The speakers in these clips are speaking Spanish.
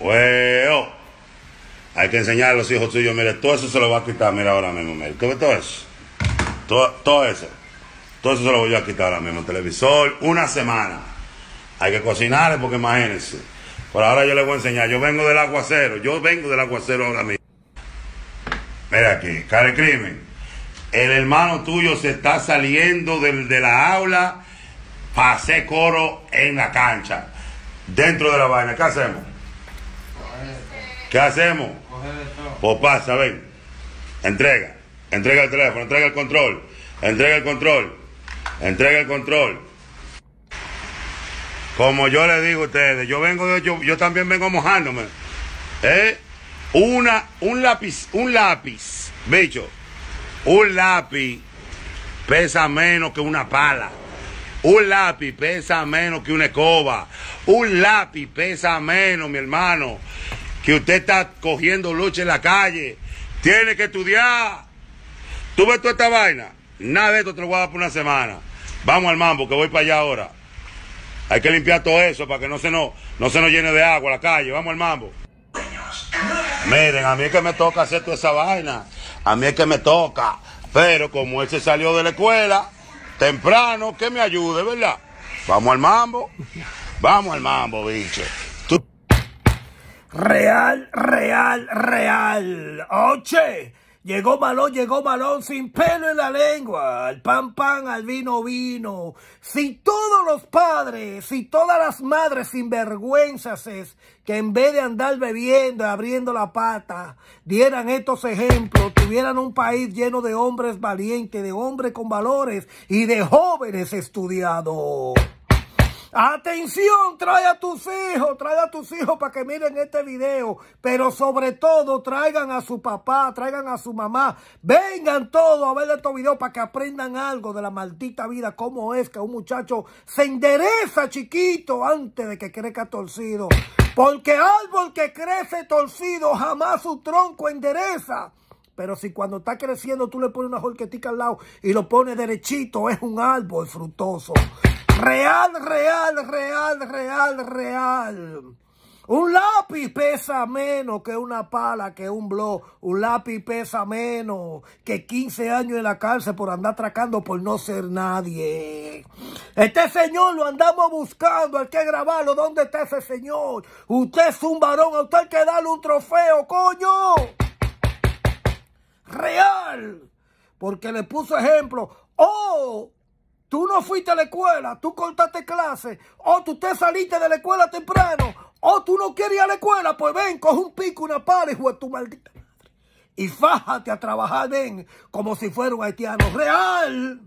Huevo. Hay que enseñar a los hijos tuyos, mire, todo eso se lo va a quitar, mira ahora mismo, mire. ¿Tú ves todo eso? Todo, todo eso. Todo eso se lo voy a quitar ahora mismo. Televisor, una semana. Hay que cocinarle porque imagínense. Por ahora yo les voy a enseñar. Yo vengo del aguacero. Yo vengo del aguacero ahora mismo. Mira aquí, cara crimen. El hermano tuyo se está saliendo del- de la aula para hacer coro en la cancha. Dentro de la vaina. ¿Qué hacemos? ¿Qué hacemos? Pues pasa, ven. Entrega. Entrega el teléfono, entrega el control. Entrega el control. Entrega el control. Como yo le digo a ustedes, yo vengo de, yo, yo también vengo mojándome. ¿Eh? Una, un lápiz, un lápiz, bicho, un lápiz pesa menos que una pala. Un lápiz pesa menos que una escoba. Un lápiz pesa menos, mi hermano, que usted está cogiendo lucha en la calle. Tiene que estudiar. ¿Tú ves toda esta vaina? Nada de esto te lo voy a dar por una semana. Vamos al mambo, que voy para allá ahora. Hay que limpiar todo eso para que no se nos, no se nos llene de agua la calle. Vamos al mambo. Miren, a mí es que me toca hacer toda esa vaina. A mí es que me toca. Pero como él se salió de la escuela, temprano, que me ayude, ¿verdad? Vamos al mambo. Vamos al mambo, bicho. Real, real, real. Oche, llegó balón, llegó balón sin pelo en la lengua. Al pan, pan, al vino, vino. Si todos los padres, si todas las madres sinvergüenzas es que en vez de andar bebiendo, abriendo la pata, dieran estos ejemplos, tuvieran un país lleno de hombres valientes, de hombres con valores y de jóvenes estudiados. Atención, trae a tus hijos, trae a tus hijos para que miren este video, pero sobre todo traigan a su papá, traigan a su mamá, vengan todos a ver estos videos para que aprendan algo de la maldita vida, cómo es que un muchacho se endereza chiquito antes de que crezca torcido, porque árbol que crece torcido jamás su tronco endereza. Pero si cuando está creciendo tú le pones una jorquetica al lado y lo pones derechito, es un árbol frutoso. Real, real, real, real, real. Un lápiz pesa menos que una pala, que un blog. Un lápiz pesa menos que 15 años en la cárcel por andar atracando por no ser nadie. Este señor lo andamos buscando, hay que grabarlo. ¿Dónde está ese señor? Usted es un varón, a usted hay que darle un trofeo, coño real. Porque le puso ejemplo. Oh, tú no fuiste a la escuela, tú cortaste clase. Oh, tú te saliste de la escuela temprano. Oh, tú no querías ir a la escuela. Pues ven, coge un pico, una pala, de tu maldita madre. Y fájate a trabajar, ven, como si fuera un haitiano. Real.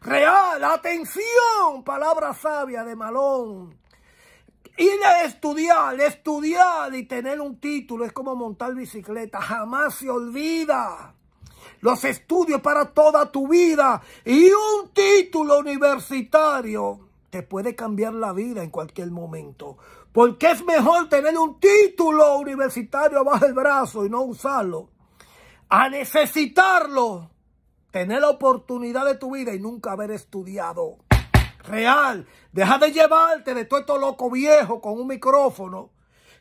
Real. Atención. Palabra sabia de Malón. Ir a estudiar, estudiar y tener un título es como montar bicicleta, jamás se olvida. Los estudios para toda tu vida y un título universitario te puede cambiar la vida en cualquier momento. Porque es mejor tener un título universitario bajo el brazo y no usarlo, a necesitarlo, tener la oportunidad de tu vida y nunca haber estudiado real. Deja de llevarte de todo esto loco viejo con un micrófono.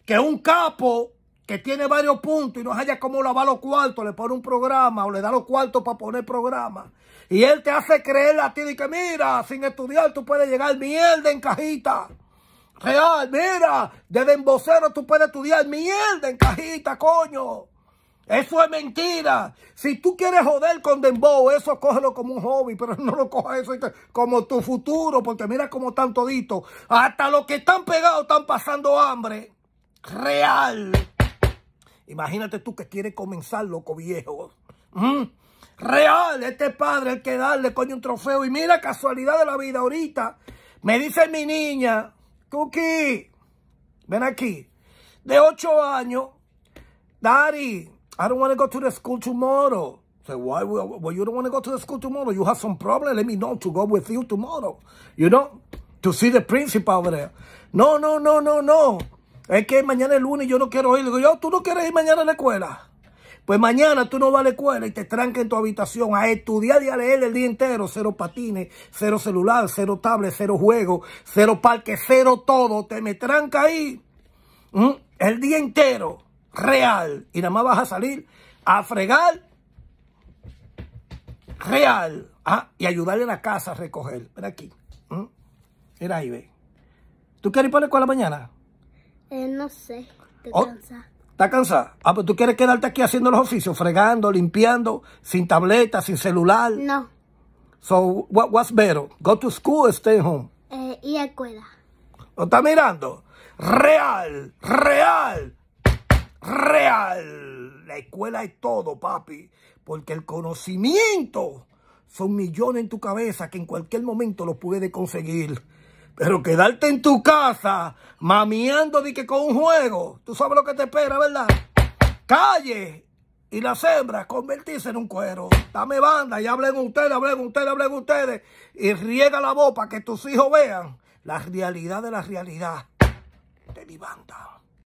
Que un capo que tiene varios puntos y no haya cómo lavar los cuartos, le pone un programa o le da los cuartos para poner programa. Y él te hace creer a ti de que mira, sin estudiar tú puedes llegar mierda en cajita. Real, mira, desde embocero tú puedes estudiar mierda en cajita, coño. Eso es mentira. Si tú quieres joder con Dembow, eso cógelo como un hobby, pero no lo cojas eso como tu futuro, porque mira cómo están toditos. Hasta los que están pegados están pasando hambre. Real. Imagínate tú que quieres comenzar, loco viejo. ¿Mm? Real, este padre hay que darle, coño, un trofeo. Y mira, casualidad de la vida, ahorita me dice mi niña, Cookie, ven aquí, de ocho años, Daddy, I don't want to go to the school tomorrow. Say, why? Well, well, you don't want to go to the school tomorrow. You have some problem. Let me know to go with you tomorrow. You know, to see the principal over there. No, no, no, no, no. Es que mañana es lunes y yo no quiero ir. Le digo, yo, ¿tú no quieres ir mañana a la escuela? Pues mañana tú no vas a la escuela y te tranca en tu habitación a estudiar y a leer el día entero. Cero patines, cero celular, cero tablet, cero juego, cero parque, cero todo. Te me tranca ahí. El día entero, real, y nada más vas a salir a fregar, real, ah, y ayudarle a la casa a recoger. Ven aquí. Mira ahí, ve. ¿Tú quieres ir para la escuela mañana? Eh, no sé. Te Oh. cansa. ¿Estás cansada? Ah, pues tú quieres quedarte aquí haciendo los oficios, fregando, limpiando, sin tableta, sin celular. No. So, what, what's better? Go to school or stay home? Eh, y a escuela. ¿Lo está mirando? Real, real, real. La escuela es todo, papi. Porque el conocimiento son millones en tu cabeza que en cualquier momento lo puedes conseguir. Pero quedarte en tu casa, mamiando de que con un juego, tú sabes lo que te espera, ¿verdad? Calle y las hembras convertirse en un cuero. Dame banda y hablen ustedes, hablen ustedes, hablen ustedes. Y riega la voz para que tus hijos vean la realidad de la realidad de mi banda.